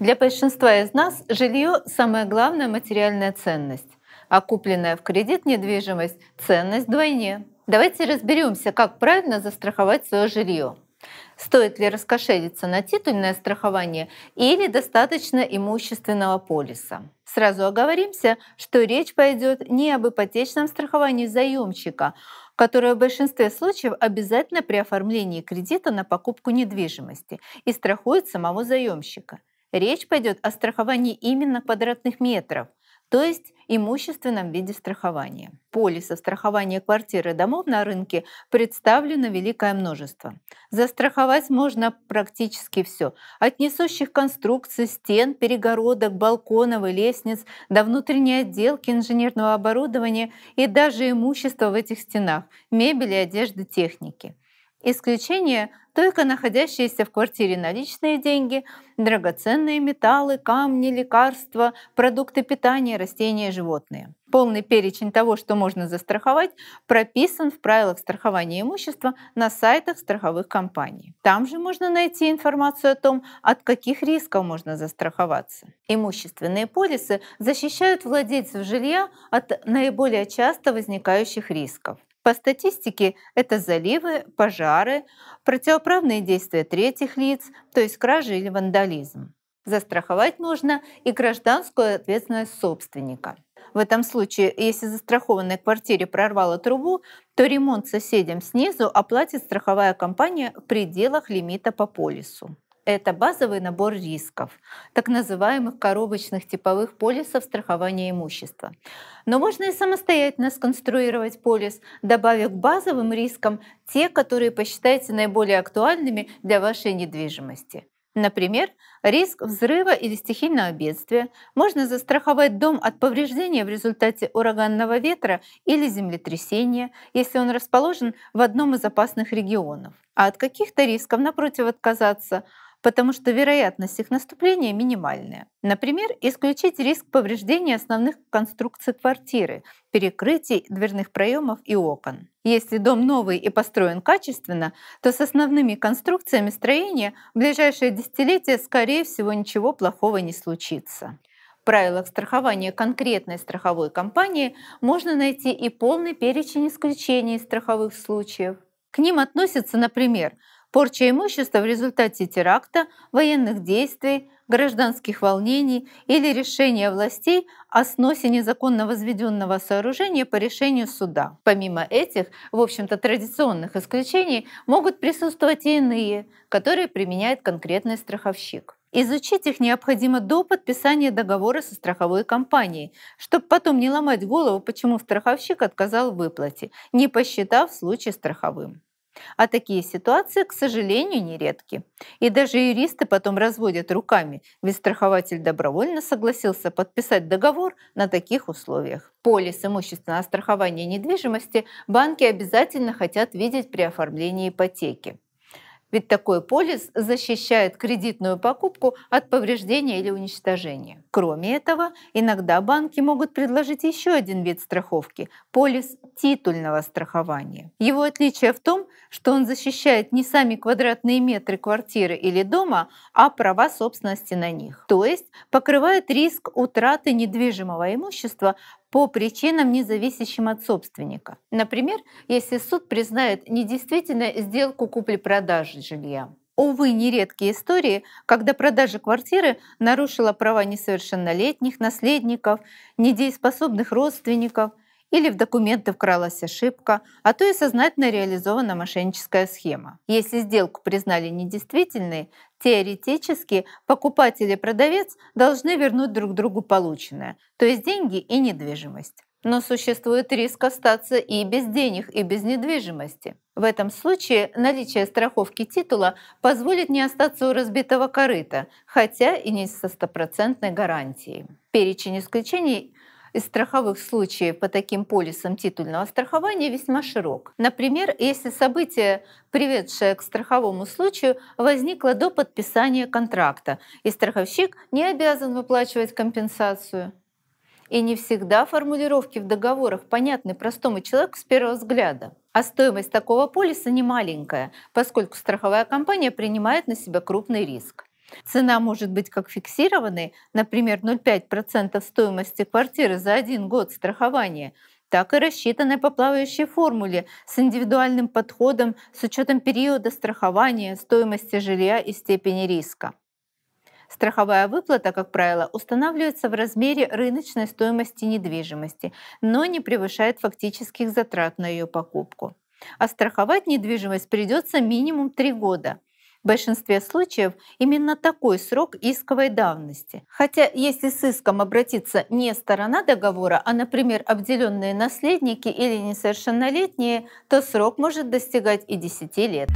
Для большинства из нас жилье – самая главная материальная ценность, а купленная в кредит недвижимость – ценность вдвойне. Давайте разберемся, как правильно застраховать свое жилье. Стоит ли раскошелиться на титульное страхование или достаточно имущественного полиса? Сразу оговоримся, что речь пойдет не об ипотечном страховании заемщика, которое в большинстве случаев обязательно при оформлении кредита на покупку недвижимости и страхует самого заемщика. Речь пойдет о страховании именно квадратных метров, то есть имущественном виде страхования. Полисов страхования квартиры и домов на рынке представлено великое множество. Застраховать можно практически все, от несущих конструкций, стен, перегородок, балконов и лестниц до внутренней отделки инженерного оборудования и даже имущества в этих стенах, мебели, одежды, техники. Исключение только находящиеся в квартире наличные деньги, драгоценные металлы, камни, лекарства, продукты питания, растения, животные. Полный перечень того, что можно застраховать, прописан в правилах страхования имущества на сайтах страховых компаний. Там же можно найти информацию о том, от каких рисков можно застраховаться. Имущественные полисы защищают владельцев жилья от наиболее часто возникающих рисков. По статистике это заливы, пожары, противоправные действия третьих лиц, то есть кражи или вандализм. Застраховать можно и гражданскую ответственность собственника. В этом случае, если застрахованной квартире прорвало трубу, то ремонт соседям снизу оплатит страховая компания в пределах лимита по полису. Это базовый набор рисков, так называемых коробочных типовых полисов страхования имущества. Но можно и самостоятельно сконструировать полис, добавив к базовым рискам те, которые посчитаете наиболее актуальными для вашей недвижимости. Например, риск взрыва или стихийного бедствия можно застраховать дом от повреждения в результате ураганного ветра или землетрясения, если он расположен в одном из опасных регионов. А от каких-то рисков, напротив, отказаться – потому что вероятность их наступления минимальная. Например, исключить риск повреждения основных конструкций квартиры, перекрытий дверных проемов и окон. Если дом новый и построен качественно, то с основными конструкциями строения в ближайшие десятилетия, скорее всего, ничего плохого не случится. В правилах страхования конкретной страховой компании можно найти и полный перечень исключений страховых случаев. К ним относятся, например, порча имущества в результате теракта, военных действий, гражданских волнений или решения властей о сносе незаконно возведенного сооружения по решению суда. Помимо этих, в общем-то, традиционных исключений могут присутствовать и иные, которые применяет конкретный страховщик. Изучить их необходимо до подписания договора со страховой компанией, чтобы потом не ломать голову, почему страховщик отказал в выплате, не посчитав случай страховым. А такие ситуации, к сожалению, нередки. И даже юристы потом разводят руками, ведь страхователь добровольно согласился подписать договор на таких условиях. Полис имущественного страхования недвижимости банки обязательно хотят видеть при оформлении ипотеки. Ведь такой полис защищает кредитную покупку от повреждения или уничтожения. Кроме этого, иногда банки могут предложить еще один вид страховки – полис титульного страхования. Его отличие в том, что он защищает не сами квадратные метры квартиры или дома, а права собственности на них. То есть покрывает риск утраты недвижимого имущества по причинам, не зависящим от собственника. Например, если суд признает недействительной сделку купли-продажи жилья. Увы, нередкие истории, когда продажа квартиры нарушила права несовершеннолетних наследников, недееспособных родственников или в документы вкралась ошибка, а то и сознательно реализована мошенническая схема. Если сделку признали недействительной, теоретически покупатель и продавец должны вернуть друг другу полученное, то есть деньги и недвижимость. Но существует риск остаться и без денег, и без недвижимости. В этом случае наличие страховки титула позволит не остаться у разбитого корыта, хотя и не со стопроцентной гарантией. Перечень исключений из страховых случаев по таким полисам титульного страхования весьма широк. Например, если событие, приведшее к страховому случаю, возникло до подписания контракта, и страховщик не обязан выплачивать компенсацию. И не всегда формулировки в договорах понятны простому человеку с первого взгляда. А стоимость такого полиса не маленькая, поскольку страховая компания принимает на себя крупный риск. Цена может быть как фиксированной, например, 0,5% стоимости квартиры за один год страхования, так и рассчитанной по плавающей формуле с индивидуальным подходом с учетом периода страхования, стоимости жилья и степени риска. Страховая выплата, как правило, устанавливается в размере рыночной стоимости недвижимости, но не превышает фактических затрат на ее покупку. А страховать недвижимость придется минимум 3 года. В большинстве случаев именно такой срок исковой давности. Хотя если с иском обратиться не сторона договора, а, например, обделенные наследники или несовершеннолетние, то срок может достигать и 10 лет.